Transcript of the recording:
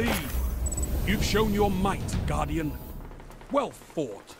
lead. You've shown your might, Guardian. Well fought.